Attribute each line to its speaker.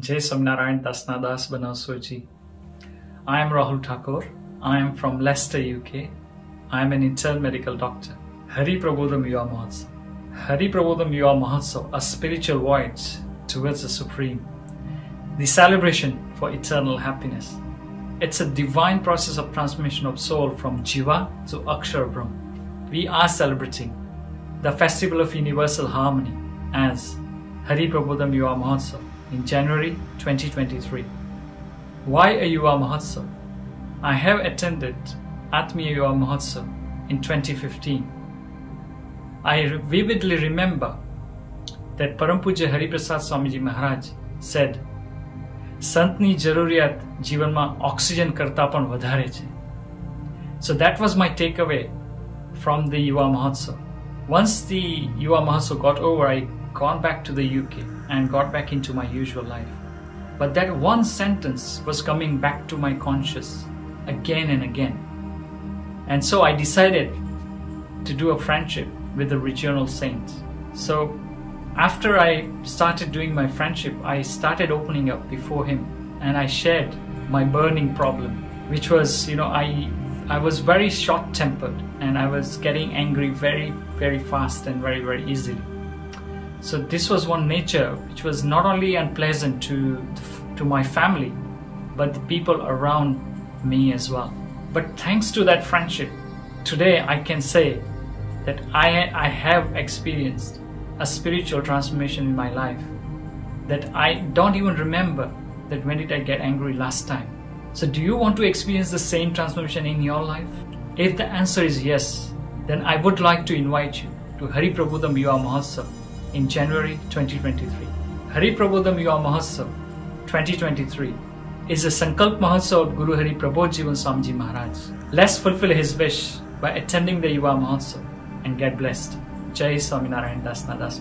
Speaker 1: Jai Swaminarayan Dasnadas Banaswaji. I am Rahul Thakor. I am from Leicester, UK. I am an internal medical doctor. Hari Prabodham Yuva Mahotsav. Hari Prabodham Yuva Mahotsav, a spiritual voyage towards the Supreme. The celebration for eternal happiness. It's a divine process of transmission of soul from Jiva to Akshar. We are celebrating the festival of universal harmony as Hari Prabodham Yuva Mahotsav in January 2023. Why a Yuva Mahotsav? I have attended Atmiya Yuva Mahotsav in 2015. I vividly remember that Parampuja Hariprasad Swamiji Maharaj said, "Santni jaruriyat jivanma oxygen કરતાં પણ વધારે છે so that was my take away from the once the Yuva Mahotsav got over, I gone back to the UK and got back into my usual life. But that one sentence was coming back to my conscious again and again. And so I decided to do a friendship with the regional saints. So after I started doing my friendship, I started opening up before him and I shared my burning problem, which was, you know, I I was very short tempered and I was getting angry very, very fast and very, very easily. So this was one nature which was not only unpleasant to to my family, but the people around me as well. But thanks to that friendship, today I can say that I I have experienced a spiritual transformation in my life that I don't even remember that when did I get angry last time. So do you want to experience the same transformation in your life? If the answer is yes, then I would like to invite you to Hari Prabodham Yuva Mahotsav in January 2023. Hari Prabodham Yuva Mahotsav 2023 is a Sankalp Mahotsav of Guru Hari Prabodh Jivan Swamiji Maharaj. Let's fulfill his wish by attending the Yuva Mahotsav and get blessed. Jai Swaminarayan Das Nadas.